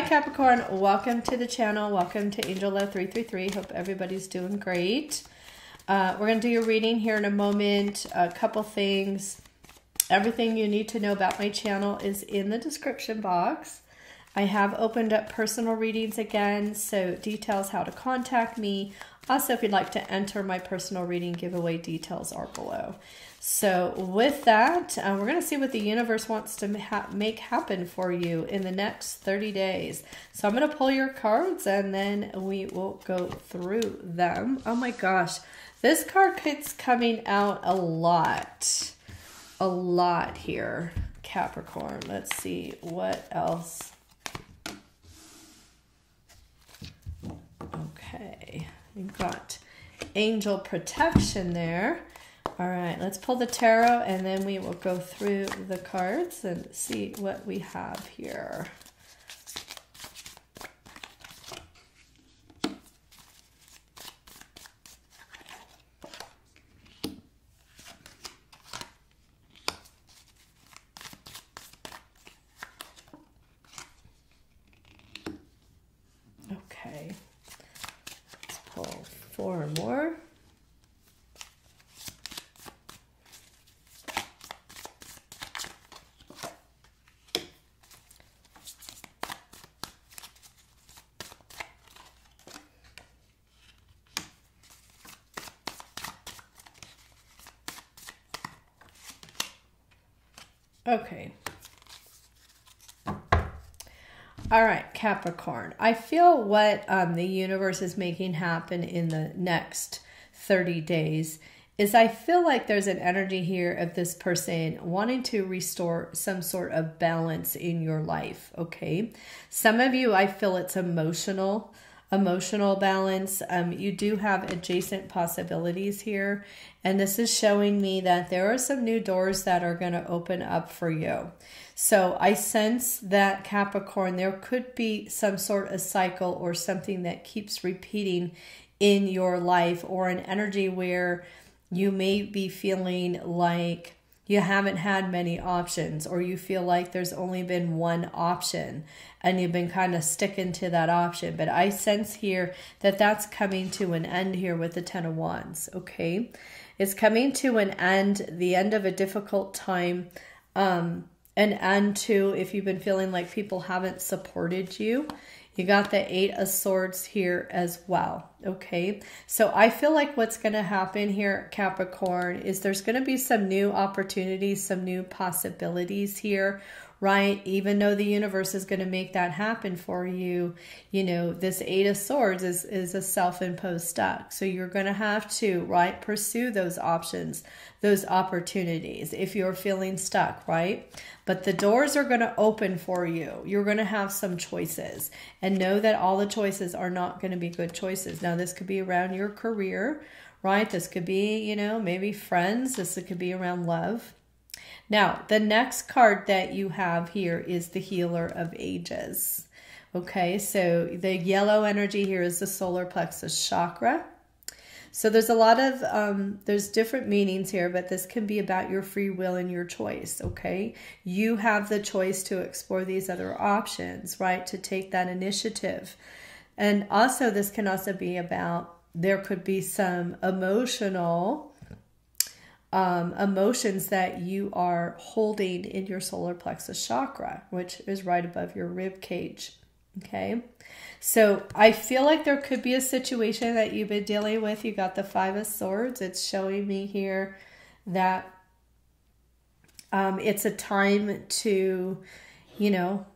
Hi Capricorn, welcome to the channel. Welcome to Angel Love 333. Hope everybody's doing great. Uh, we're going to do your reading here in a moment. A couple things. Everything you need to know about my channel is in the description box. I have opened up personal readings again, so details how to contact me. Also, if you'd like to enter my personal reading giveaway, details are below. So with that, uh, we're going to see what the universe wants to ha make happen for you in the next 30 days. So I'm going to pull your cards and then we will go through them. Oh my gosh, this card keeps coming out a lot, a lot here, Capricorn. Let's see what else. Okay, you've got angel protection there. All right, let's pull the tarot and then we will go through the cards and see what we have here. Okay, let's pull four more. Okay. All right, Capricorn. I feel what um, the universe is making happen in the next 30 days is I feel like there's an energy here of this person wanting to restore some sort of balance in your life, okay? Some of you, I feel it's emotional emotional balance. Um, you do have adjacent possibilities here. And this is showing me that there are some new doors that are going to open up for you. So I sense that Capricorn, there could be some sort of cycle or something that keeps repeating in your life or an energy where you may be feeling like you haven't had many options or you feel like there's only been one option and you've been kind of sticking to that option. But I sense here that that's coming to an end here with the Ten of Wands, okay? It's coming to an end, the end of a difficult time, um, an end to if you've been feeling like people haven't supported you you got the Eight of Swords here as well, okay? So I feel like what's going to happen here, Capricorn, is there's going to be some new opportunities, some new possibilities here right? Even though the universe is going to make that happen for you, you know, this Eight of Swords is, is a self imposed stuck. So you're going to have to, right, pursue those options, those opportunities if you're feeling stuck, right? But the doors are going to open for you. You're going to have some choices and know that all the choices are not going to be good choices. Now, this could be around your career, right? This could be, you know, maybe friends. This could be around love now, the next card that you have here is the Healer of Ages. Okay, so the yellow energy here is the solar plexus chakra. So there's a lot of, um, there's different meanings here, but this can be about your free will and your choice, okay? You have the choice to explore these other options, right? To take that initiative. And also this can also be about, there could be some emotional um, emotions that you are holding in your solar plexus chakra, which is right above your rib cage. Okay. So I feel like there could be a situation that you've been dealing with. You got the Five of Swords. It's showing me here that um, it's a time to, you know,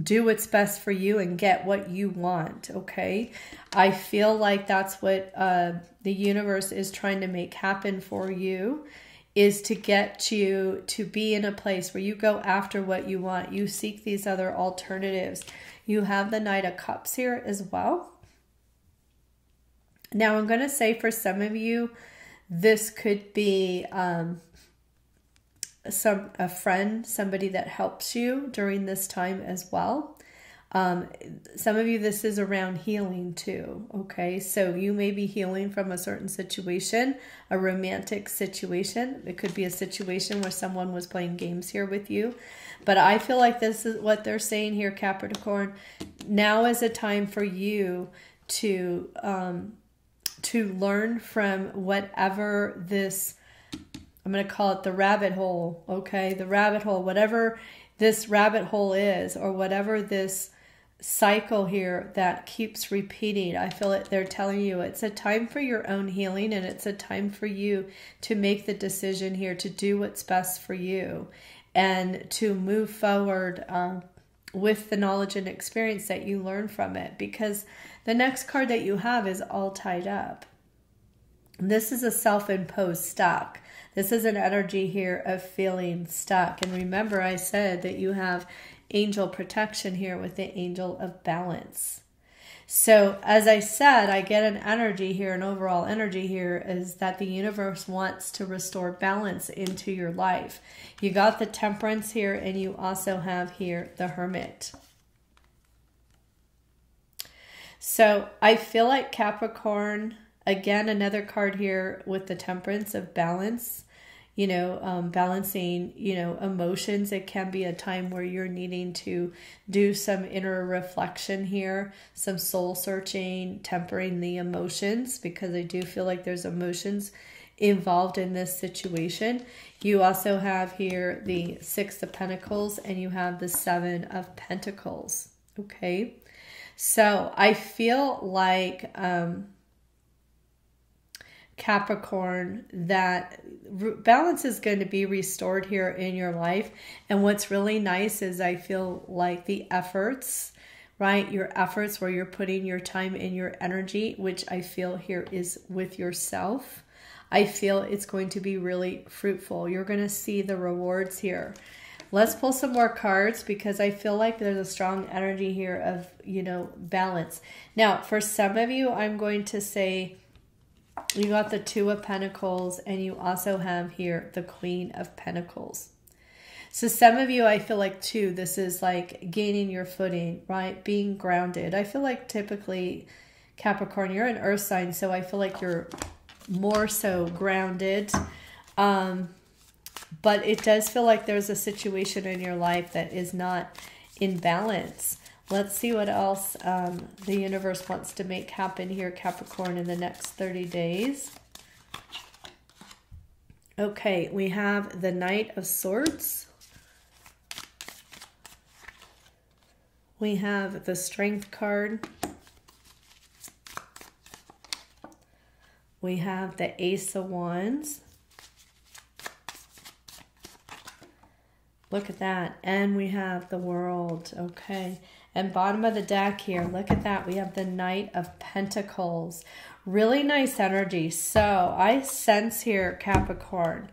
do what's best for you and get what you want okay? I feel like that's what uh, the universe is trying to make happen for you is to get you to be in a place where you go after what you want. You seek these other alternatives. You have the knight of cups here as well. Now i'm going to say for some of you this could be um, some a friend, somebody that helps you during this time as well. Um, some of you, this is around healing too. Okay, so you may be healing from a certain situation, a romantic situation. It could be a situation where someone was playing games here with you. But I feel like this is what they're saying here, Capricorn. Now is a time for you to um, to learn from whatever this. I'm going to call it the rabbit hole. Okay, the rabbit hole, whatever this rabbit hole is, or whatever this cycle here that keeps repeating. I feel it they're telling you it's a time for your own healing and it's a time for you to make the decision here to do what's best for you and to move forward um, with the knowledge and experience that you learn from it because the next card that you have is all tied up. This is a self imposed stuck. This is an energy here of feeling stuck. And remember, I said that you have angel protection here with the angel of balance. So, as I said, I get an energy here, an overall energy here is that the universe wants to restore balance into your life. You got the temperance here, and you also have here the hermit. So, I feel like Capricorn, again, another card here with the temperance of balance you know, um, balancing, you know, emotions. It can be a time where you're needing to do some inner reflection here, some soul searching, tempering the emotions, because I do feel like there's emotions involved in this situation. You also have here the Six of Pentacles and you have the Seven of Pentacles. Okay. So I feel like, um, Capricorn that balance is going to be restored here in your life. And what's really nice is I feel like the efforts, right? Your efforts where you're putting your time and your energy, which I feel here is with yourself. I feel it's going to be really fruitful. You're going to see the rewards here. Let's pull some more cards because I feel like there's a strong energy here of, you know, balance. Now, for some of you, I'm going to say you got the Two of Pentacles, and you also have here the Queen of Pentacles. So some of you, I feel like too, this is like gaining your footing, right? Being grounded. I feel like typically Capricorn, you're an earth sign, so I feel like you're more so grounded. Um, but it does feel like there's a situation in your life that is not in balance. Let's see what else um, the universe wants to make happen here, Capricorn, in the next 30 days. Okay, we have the Knight of Swords. We have the Strength card. We have the Ace of Wands. Look at that. And we have the World. Okay. And bottom of the deck here, look at that. We have the Knight of Pentacles. Really nice energy. So I sense here, Capricorn,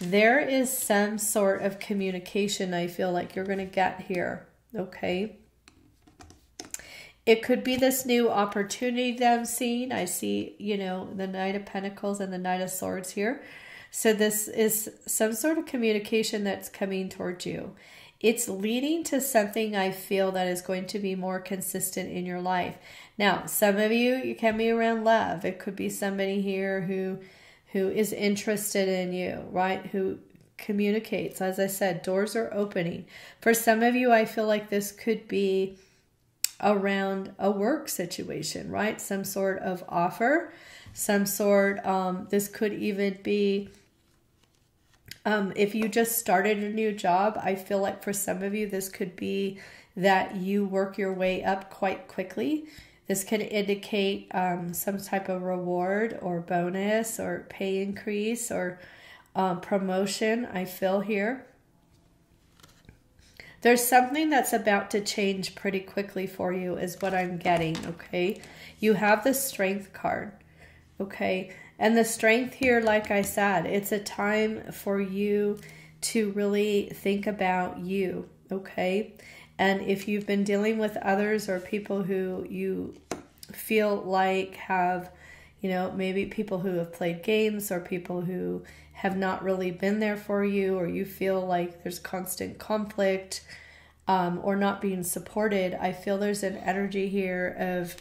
there is some sort of communication I feel like you're going to get here. Okay. It could be this new opportunity that I'm seeing. I see, you know, the Knight of Pentacles and the Knight of Swords here. So this is some sort of communication that's coming towards you it's leading to something I feel that is going to be more consistent in your life. Now, some of you, you can be around love. It could be somebody here who who is interested in you, right? Who communicates. As I said, doors are opening. For some of you, I feel like this could be around a work situation, right? Some sort of offer, some sort, um, this could even be um, if you just started a new job, I feel like for some of you, this could be that you work your way up quite quickly. This could indicate um, some type of reward or bonus or pay increase or um, promotion, I feel here. There's something that's about to change pretty quickly for you, is what I'm getting, okay? You have the strength card, okay? And the strength here, like I said, it's a time for you to really think about you, okay? And if you've been dealing with others or people who you feel like have, you know, maybe people who have played games or people who have not really been there for you, or you feel like there's constant conflict, um, or not being supported, I feel there's an energy here of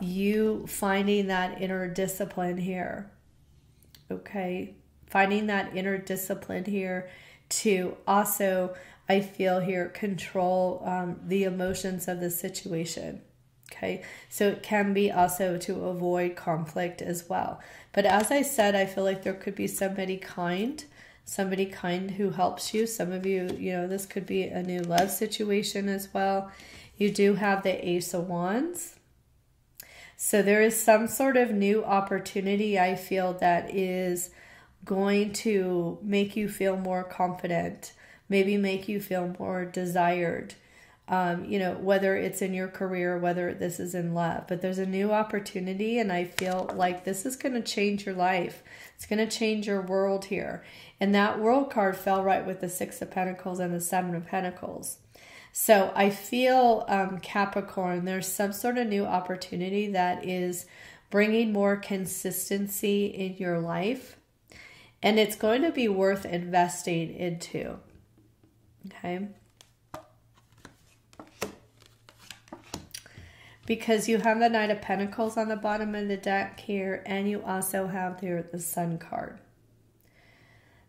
you finding that inner discipline here. Okay. Finding that inner discipline here to also, I feel here, control um, the emotions of the situation. Okay. So it can be also to avoid conflict as well. But as I said, I feel like there could be somebody kind somebody kind who helps you. Some of you, you know, this could be a new love situation as well. You do have the Ace of Wands. So there is some sort of new opportunity I feel that is going to make you feel more confident, maybe make you feel more desired. Um, you know, whether it's in your career, whether this is in love, but there's a new opportunity, and I feel like this is going to change your life. It's going to change your world here. And that world card fell right with the Six of Pentacles and the Seven of Pentacles. So I feel um, Capricorn, there's some sort of new opportunity that is bringing more consistency in your life. And it's going to be worth investing into. Okay. Because you have the Knight of Pentacles on the bottom of the deck here, and you also have here the Sun card.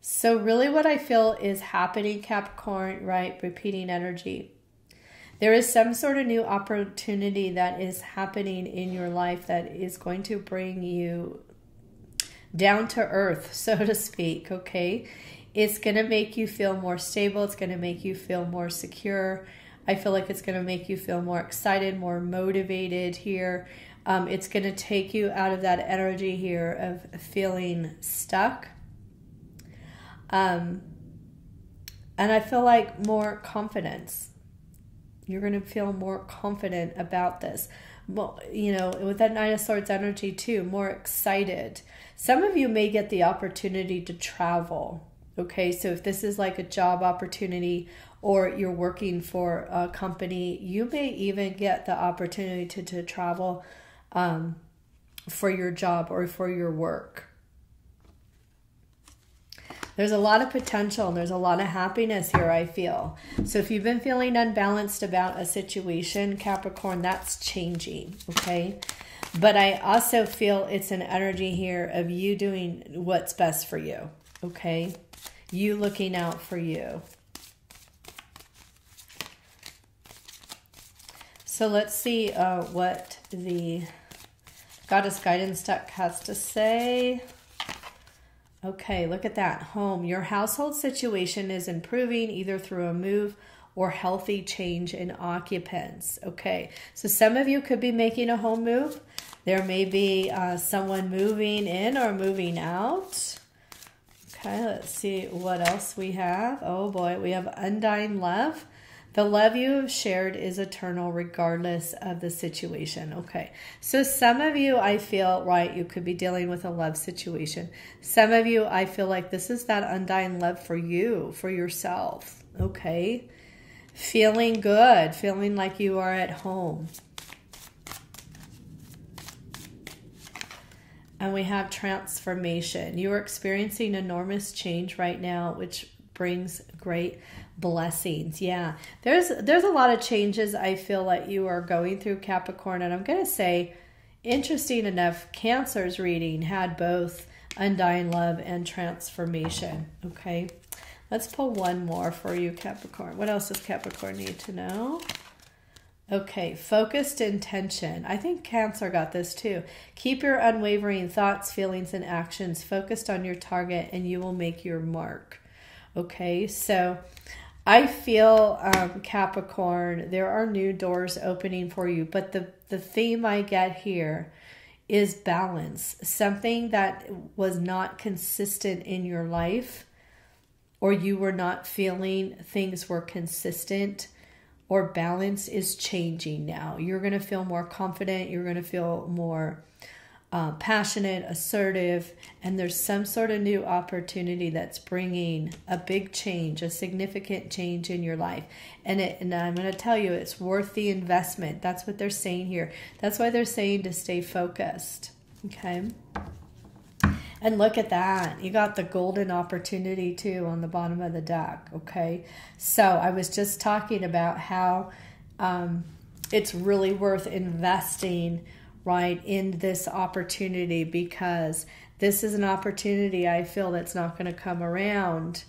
So, really, what I feel is happening, Capricorn, right? Repeating energy. There is some sort of new opportunity that is happening in your life that is going to bring you down to earth, so to speak, okay? It's going to make you feel more stable, it's going to make you feel more secure. I feel like it's going to make you feel more excited, more motivated here. Um, it's going to take you out of that energy here of feeling stuck um, and I feel like more confidence. You're going to feel more confident about this. Well, you know, with that Nine of Swords energy too, more excited. Some of you may get the opportunity to travel. Okay, so if this is like a job opportunity or you're working for a company, you may even get the opportunity to, to travel um, for your job or for your work there's a lot of potential and there's a lot of happiness here, I feel. So if you've been feeling unbalanced about a situation, Capricorn, that's changing, okay? But I also feel it's an energy here of you doing what's best for you, okay? You looking out for you. So let's see uh, what the Goddess Guidance deck has to say. Okay, look at that. Home. Your household situation is improving either through a move or healthy change in occupants. Okay, so some of you could be making a home move. There may be uh, someone moving in or moving out. Okay, let's see what else we have. Oh boy, we have undying love. The love you have shared is eternal regardless of the situation. Okay. So some of you, I feel, right, you could be dealing with a love situation. Some of you, I feel like this is that undying love for you, for yourself. Okay. Feeling good, feeling like you are at home. And we have transformation. You are experiencing enormous change right now, which brings great blessings. Yeah. There's there's a lot of changes I feel like you are going through Capricorn and I'm going to say interesting enough Cancer's reading had both undying love and transformation, okay? Let's pull one more for you Capricorn. What else does Capricorn need to know? Okay, focused intention. I think Cancer got this too. Keep your unwavering thoughts, feelings, and actions focused on your target, and you will make your mark. Okay, so I feel um, Capricorn, there are new doors opening for you, but the, the theme I get here is balance. Something that was not consistent in your life, or you were not feeling things were consistent or balance is changing now. You're going to feel more confident, you're going to feel more uh, passionate, assertive, and there's some sort of new opportunity that's bringing a big change, a significant change in your life. And it, and I'm going to tell you, it's worth the investment. That's what they're saying here. That's why they're saying to stay focused. Okay. And look at that. You got the golden opportunity too on the bottom of the deck. Okay. So I was just talking about how um, it's really worth investing right in this opportunity because this is an opportunity I feel that's not going to come around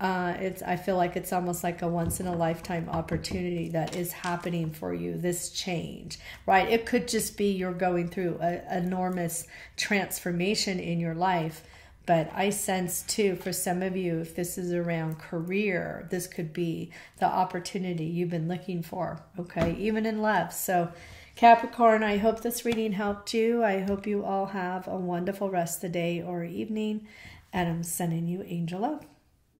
uh, it's I feel like it's almost like a once in a lifetime opportunity that is happening for you. This change, right? It could just be you're going through an enormous transformation in your life. But I sense too, for some of you, if this is around career, this could be the opportunity you've been looking for, okay, even in love. So, Capricorn, I hope this reading helped you. I hope you all have a wonderful rest of the day or evening. And I'm sending you angel love.